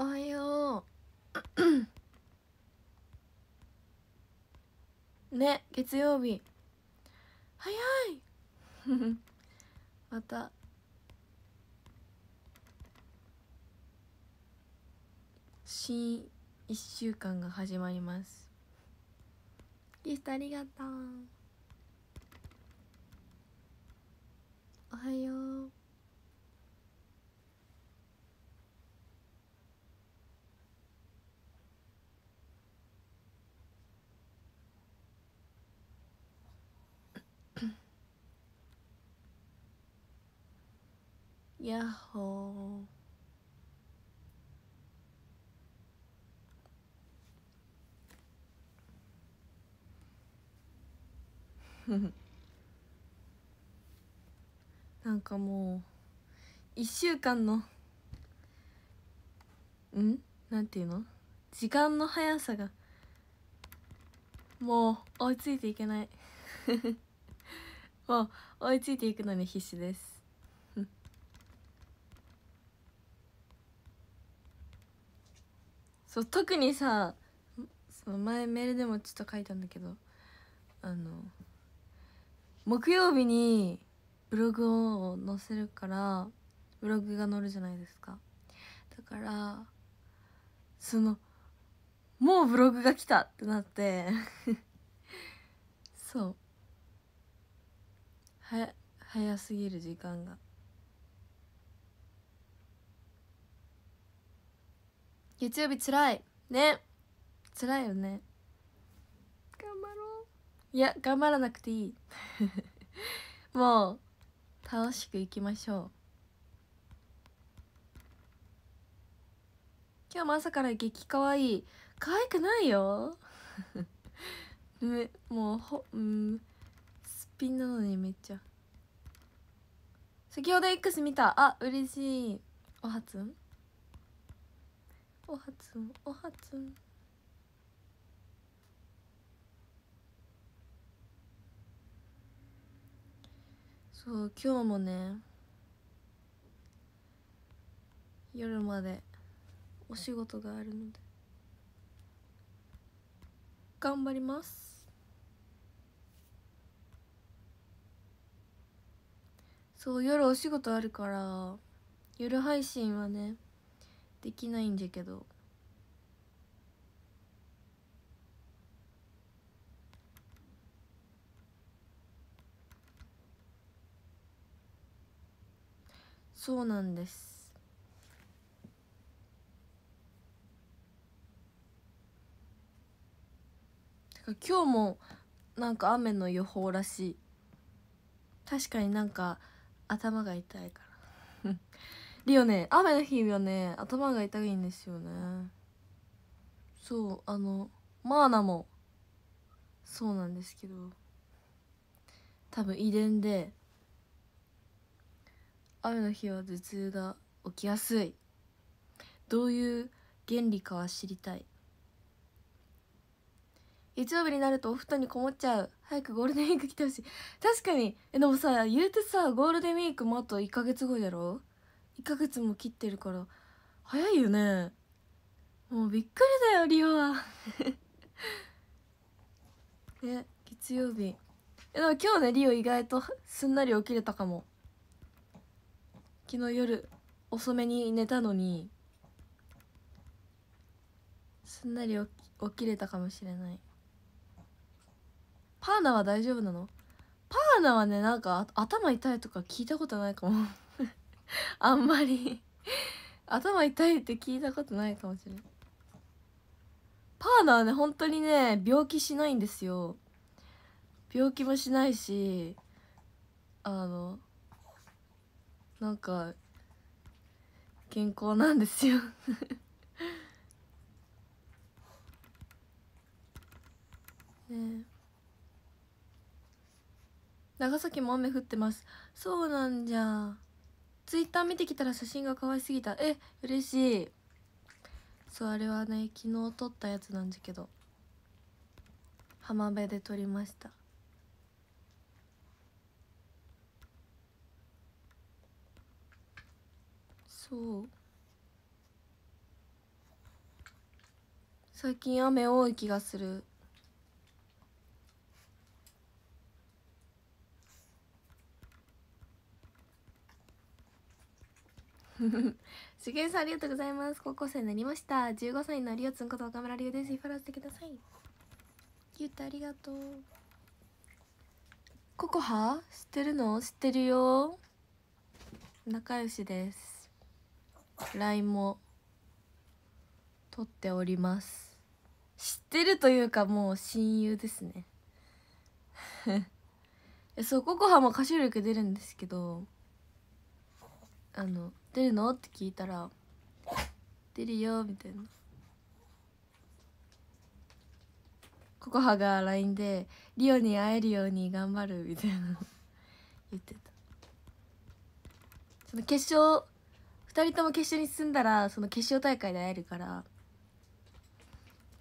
おはよう。ね月曜日。早い。また。新1週間が始まります。ギフトありがとう。おはようやっほー。なんかもう1週間のん？なんていうの？時間の速さがもう追いついていけない。もう追いついていくのに必死です。そう特にさその前メールでもちょっと書いたんだけどあの木曜日にブログを載せるからブログが載るじゃないですか。だからそのもうブログが来たってなって そう。は早すぎる時間が。月曜日つらい。ね。つらいよね。頑張ろう。いや頑張らなくていい。もう楽しくいきましょう。今日も朝から激かわい。い可愛くないよ。めもうほうん。すっぴんなのにめっちゃ。先ほど X 見た。あ嬉しい。おはつんおはつんおはつんそう今日もね夜までお仕事があるので頑張ります。そう夜お仕事あるから夜配信はねできないんじゃけど。そうなんです。てか今日もなんか雨の予報らしい。確かになんか頭が痛いから。リオね雨の日はね。頭が痛いんですよね。そうあのマーナもそうなんですけど多分遺伝で雨の日は頭痛が起きやすい。どういう原理かは知りたい。月曜日になるとお布団にこもっちゃう。早くゴールデンウィーク来てほしい。確かに。えでもさ言うてさゴールデンウィークもあと1ヶ月後やろ？1ヶ月も切ってるから早いよね。もうびっくりだよリオは。ね月曜日。でも今日ねリオ意外とすんなり起きれたかも。昨日夜遅めに寝たのにすんなり起き起きれたかもしれない。パーナは大丈夫なの？パーナはねなんか頭痛いとか聞いたことないかも。あんまり。頭痛いって聞いたことないかもしれないパーナはね本当にね病気しないんですよ。病気もしないしあのなんか健康なんですよ。ね。長崎も雨降ってます。そうなんじゃ。ツイッター見てきたら写真が可愛すぎた。え嬉しい。そうあれはね昨日撮ったやつなんじゃけど。浜辺で撮りました。そう。最近雨多い気がする。しげんさんありがとうございます。高校生になりました。15歳のりおつんこと岡村りおです。フォローしてくださいゆうたありがとう。ココハ知ってるの？知ってるよ。仲良しです。LINE も撮っております。知ってるというかもう親友ですね。そうココハも歌唱力出るんですけどあの「出るの?」って聞いたら「出るよ」みたいな。ココハが LINE で「リオに会えるように頑張る」みたいな。言ってた。その決勝2人とも決勝に進んだらその決勝大会で会えるから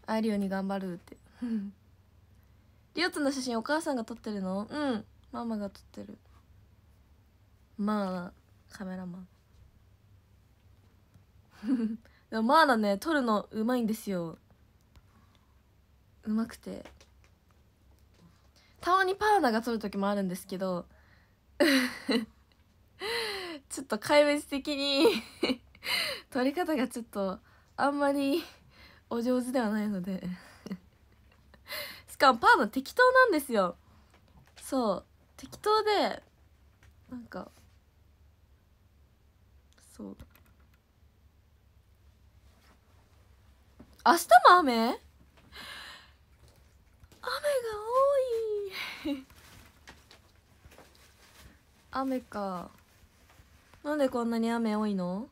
会えるように頑張るって。リオツの写真お母さんが撮ってるの？うん。ママが撮ってる。まあカメラマン。でもまだね撮るのうまいんですよ。うまくて。たまにパーナが撮る時もあるんですけど。ちょっと壊滅的に 撮り方がちょっとあんまりお上手ではないので。しかもパーナ適当なんですよ。そう。適当でなんかそう。明日も雨？雨が多い。雨か。なんでこんなに雨多いの？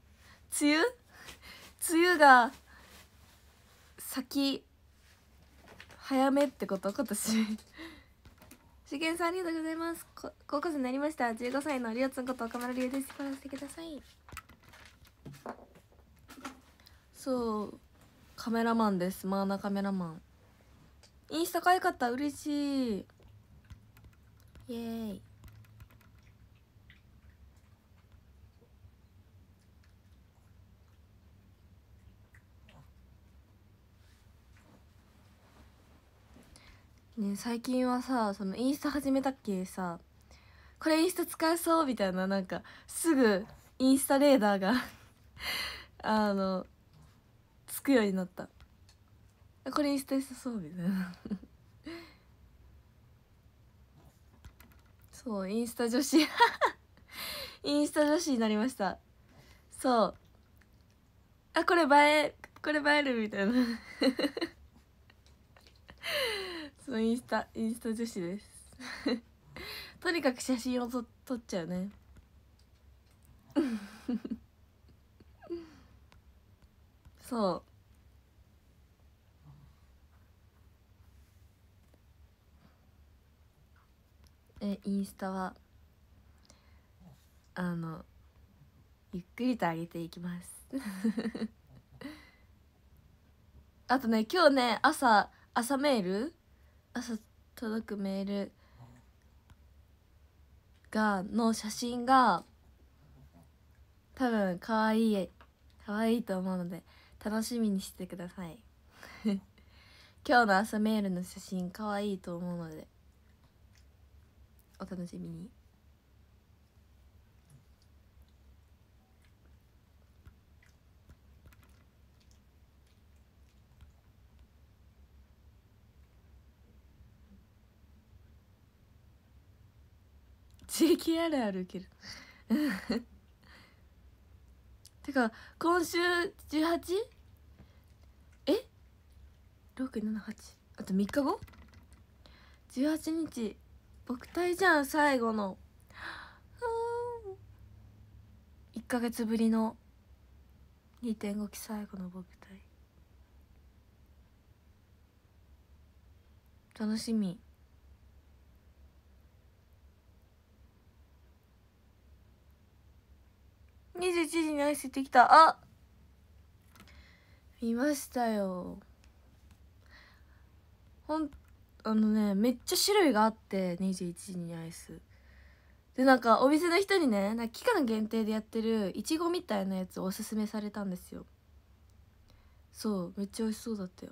梅雨？梅雨が先早めってこと？今年。しげんさんありがとうございます。こ高校生になりました。15歳のりおつんこと岡村りおです。フォローしてください。そうカメラマンです。マーナカメラマン。インスタ可愛かった。嬉しい。イエーイ。ね最近はさそのインスタ始めたっけさ。これインスタ使えそう？みたいななんかすぐインスタレーダーが。あのつくようになった。これインスタ良さそうみたいな。そうインスタ女子。インスタ女子になりました。そう。あこれ映えこれ映えるみたいな。そうインスタインスタ女子です。とにかく写真をと撮っちゃうね。そう。えインスタはあのゆっくりと上げていきます。あとね今日ね朝朝メール朝届くメールがの写真が多分可愛い可愛いいと思うので楽しみにしてください。今日の朝メールの写真可愛いと思うので。お楽しみに。地域あるある受ける。てか今週 18? え？678あと3日後？18日僕体じゃん最後の1ヶ月ぶりの2.5期最後の僕体楽しみ。21時にアイスってきた。あ見ましたよ。ほんあのねめっちゃ種類があって21時にアイス。でなんかお店の人にねなんか期間限定でやってるいちごみたいなやつをおすすめされたんですよ。そうめっちゃ美味しそうだったよ。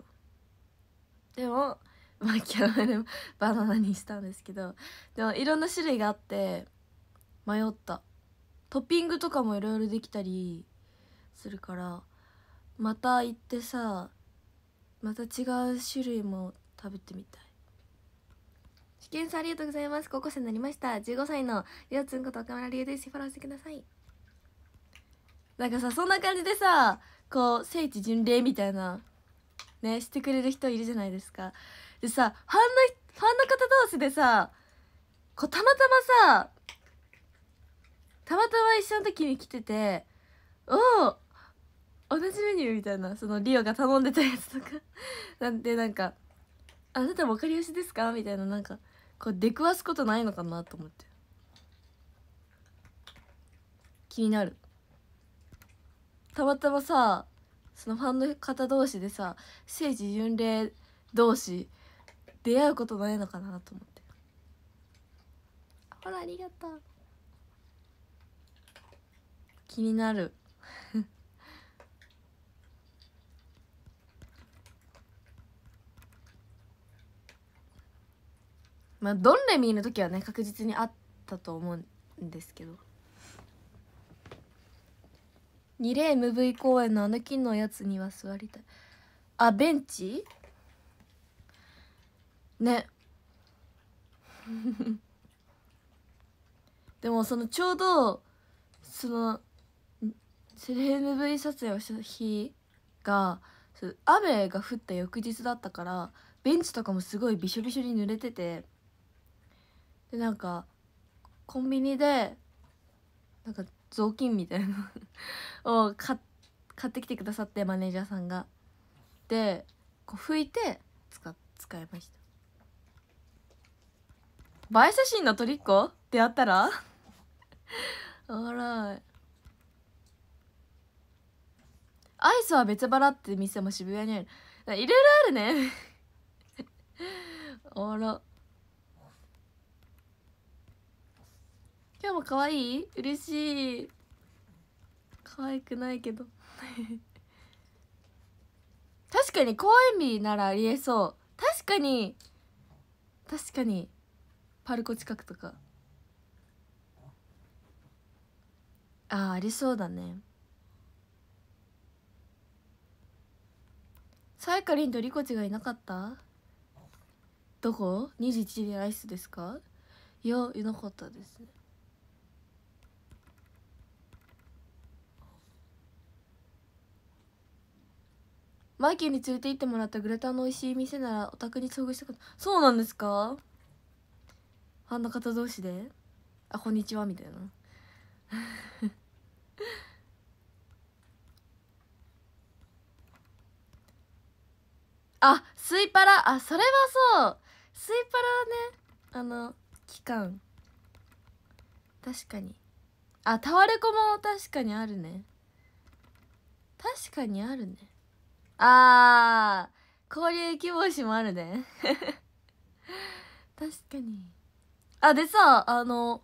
でもまあキャラメルバナナにしたんですけどでもいろんな種類があって迷った。トッピングとかもいろいろできたりするからまた行ってさまた違う種類も食べてみたい。試験さんありがとうございます。高校生になりました。15歳のりょうつんこと岡村りゅうです。フォローしてください。なんかさそんな感じでさこう聖地巡礼みたいなねしてくれる人いるじゃないですか。でさファンのファンの方同士でさこうたまたまさたまたま一緒の時に来てておお同じメニューみたいなそのリオが頼んでたやつとか。なんでなんか「あなたもお借りしですか?」みたいななんかこう出くわすことないのかなと思って。気になる。たまたまさそのファンの方同士でさ聖地巡礼同士出会うことないのかなと思って。ほらありがとう。気になるまあドンレミーの時はね確実にあったと思うんですけど。二例 MV 公演のあの金のやつには座りたい。あベンチ？ね。でもそのちょうどそのセレ MV 撮影をした日が雨が降った翌日だったからベンチとかもすごいびしょびしょに濡れててでなんかコンビニでなんか雑巾みたいなのを買ってきてくださってマネージャーさんが。でこう拭いて使使いました。映え写真のトリッコってやったら おらい。アイスは別腹って店も渋谷にある。いろいろあるね。あら今日も可愛い？嬉しい。可愛くないけど。確かに公園日ならありえそう。確かに。確かに。パルコ近くとか。ああありそうだね。さやかりんとリコチがいなかった？どこ ?21 時でアイスですか？いやいなかったですね。マイケルに連れて行ってもらったグラタンの美味しい店ならお宅に遭遇したことそうなんですか？ファンの方同士で？あこんにちはみたいな。あスイパラ。あそれはそう。スイパラはねあの期間。確かに。あタワレコも確かにあるね。確かにあるね。あー交流希望誌もあるね。確かに。あでさあの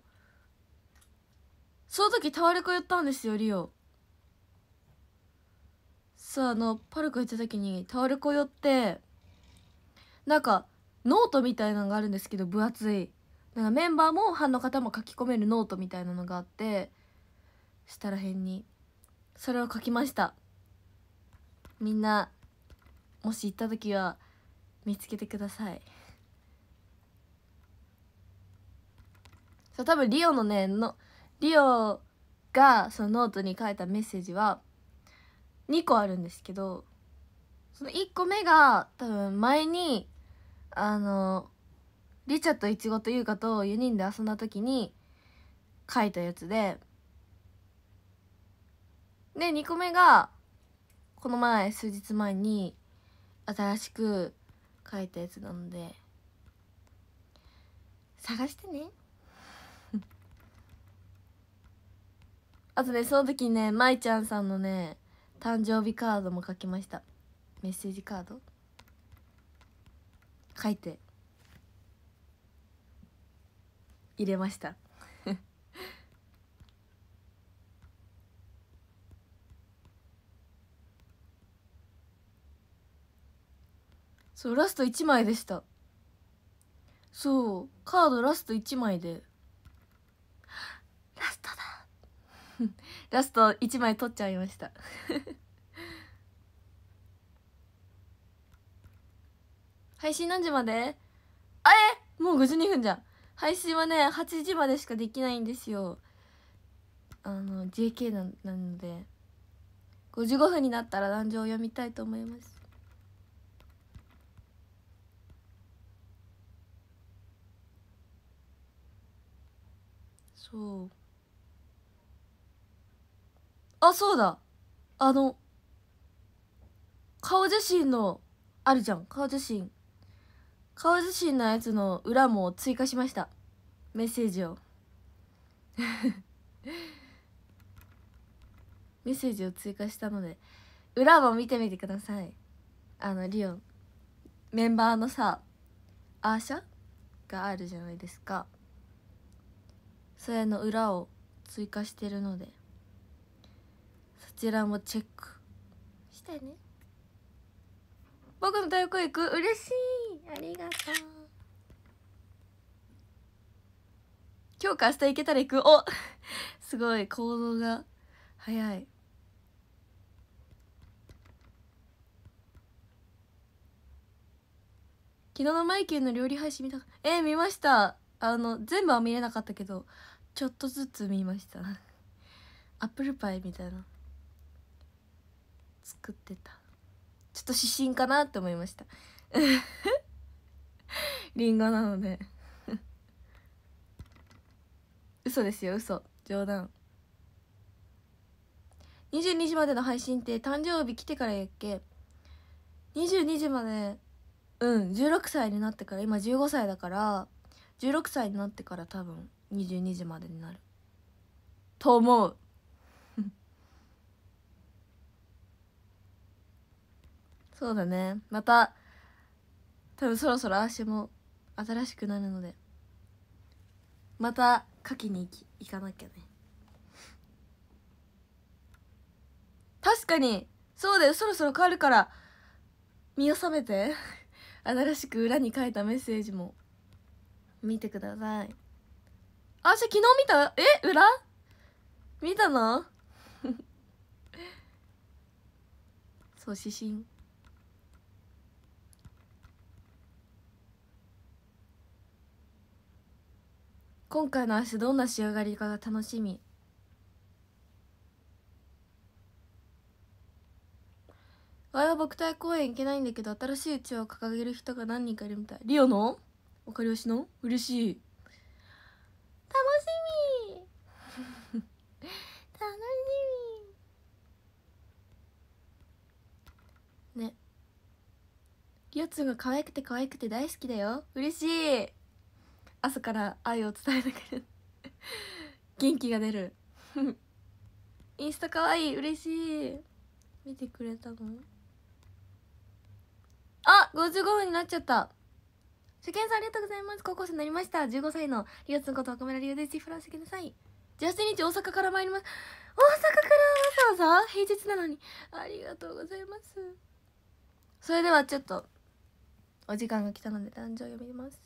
その時タワレコ寄ったんですよリオ。さああのパルコ行った時にタワレコ寄ってなんかノートみたいなのがあるんですけど分厚い。なんかメンバーもファンの方も書き込めるノートみたいなのがあって下らへんにそれを書きました。みんなもし行った時は見つけてください。そう多分リオのねのリオがそのノートに書いたメッセージは2個あるんですけどその1個目が多分前にあのリチャとイチゴと優香と4人で遊んだ時に書いたやつでで2個目がこの前数日前に新しく書いたやつなので探してね。あとねその時にね舞ちゃんさんのね誕生日カードも書きました。メッセージカード。書いて。入れました。そうラスト1枚でした。そうカードラスト1枚で。ラストだ。ラスト1枚取っちゃいました。配信何時まで？あえもう52分じゃん。配信はね8時までしかできないんですよ。あの JK ななので。55分になったら壇上を読みたいと思いますそう。あそうだ。あの顔写真のあるじゃん。顔写真。顔写真のやつの裏も追加しました。メッセージを。メッセージを追加したので。裏も見てみてください。あのリオン。メンバーのさアーシャがあるじゃないですか。それの裏を追加してるので。そちらもチェックしてね。僕の太鼓行く？嬉しい。ありがとう。今日か明日行けたら行く。お すごい行動が早い。昨日のマイケルの料理配信見た。えー、見ました。あの全部は見れなかったけどちょっとずつ見ました。アップルパイみたいな。作ってた。ちょっと指針かなって思いました。リンゴなので。嘘ですよ嘘。冗談。22時までの配信って誕生日来てからやっけ？22時までうん16歳になってから今15歳だから16歳になってから多分。22時までになる。と思う。そうだね。また多分そろそろ足も新しくなるので。また書きに行き行かなきゃね。確かにそうだよ。そろそろ変わるから見納めて。新しく裏に書いたメッセージも見てください。あじゃ昨日見た？え裏？見たの？そう指針。今回の足どんな仕上がりかが楽しみ。わいは牧体公園行けないんだけど新しいうちわを掲げる人が何人かいるみたい。リオの？おかりおしの？嬉しい。しみ。楽しみ。ね。リオツが可愛くて可愛くて大好きだよ。嬉しい。朝から愛を伝えてくれる元気が出る。インスタ可愛い。嬉しい。見てくれたの？あ55分になっちゃった。初見さんありがとうございます。高校生になりました。15歳のリオツンこと岡村リオです。フランスしてください18日大阪から参ります。大阪からわざわざ？平日なのに。ありがとうございます。それではちょっとお時間が来たので誕生読みます。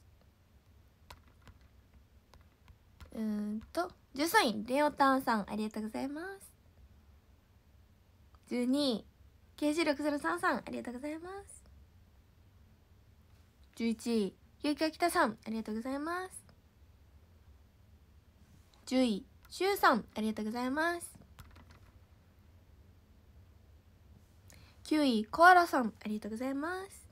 うーんと13位レオタンさんありがとうございます。12位 KG6033 さんありがとうございます。11位ゆうきあきたさんありがとうございます。10位しゅうさんありがとうございます。9位コアラさんありがとうございます。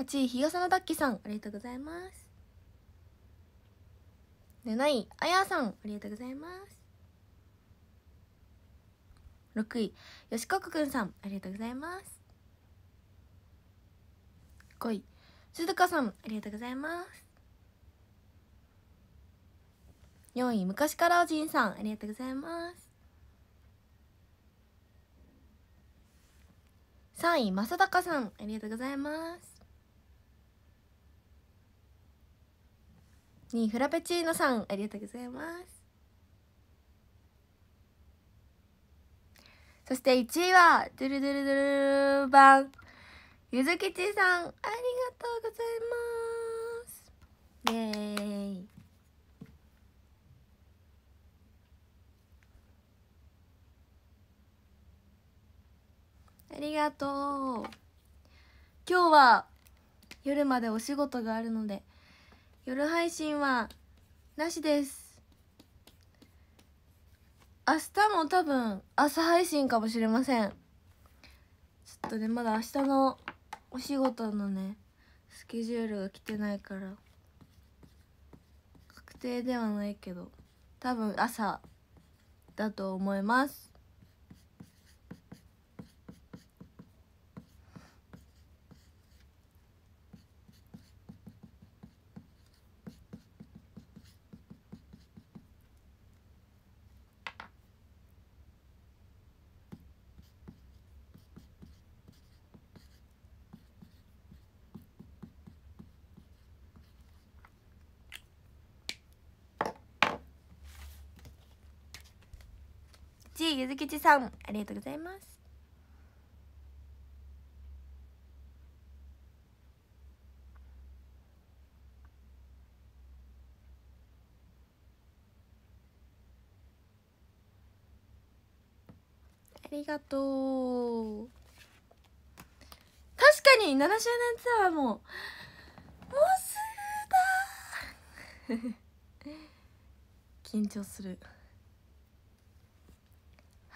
8位日傘のダッキさんありがとうございます。7位あやさんありがとうございます。6位よしこくくんさんありがとうございます。5位すずかさんありがとうございます。4位昔からおじんさんありがとうございます。3位正隆さんありがとうございます。2位フラペチーノさんありがとうございます。そして1位はドゥルドゥルドゥルバンゆずきちさんありがとうございます。イエーイ。ありがとう。今日は夜までお仕事があるので夜配信はなしです。明日も多分朝配信かもしれません。ちょっとねまだ明日のお仕事のねスケジュールが来てないから確定ではないけど多分朝だと思います。ゆずきちさんありがとうございます。ありがとう。確かに7周年ツアーももうすぐだ。緊張する。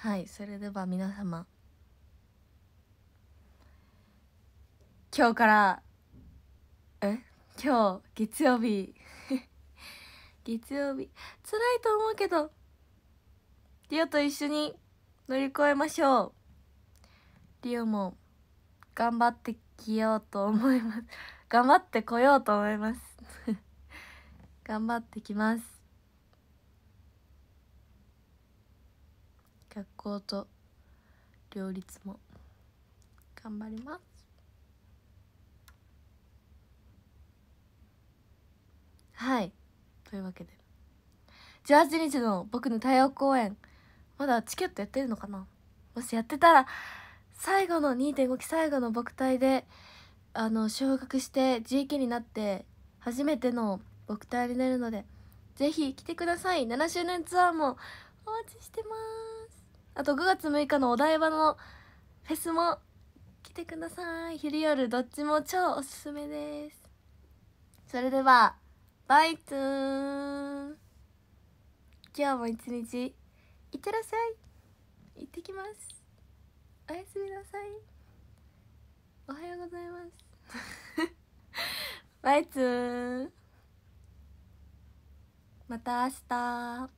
はいそれでは皆様。今日からえ？今日月曜日。月曜日。辛いと思うけどリオと一緒に乗り越えましょう。リオも頑張ってきようと思います。頑張ってこようと思います。頑張ってきます。学校と両立も頑張ります。はい。というわけで。18日の僕の太陽公演。まだチケットやってるのかな？もしやってたら最後の2.5期最後の僕隊であの昇格して GK になって初めての僕隊になるのでぜひ来てください。7周年ツアーもお待ちしてます。あと5月6日のお台場のフェスも来てください。昼夜どっちも超おすすめです。それではバイツーン。今日も一日いってらっしゃい。行ってきます。おやすみなさい。おはようございます。バイツーまた明日。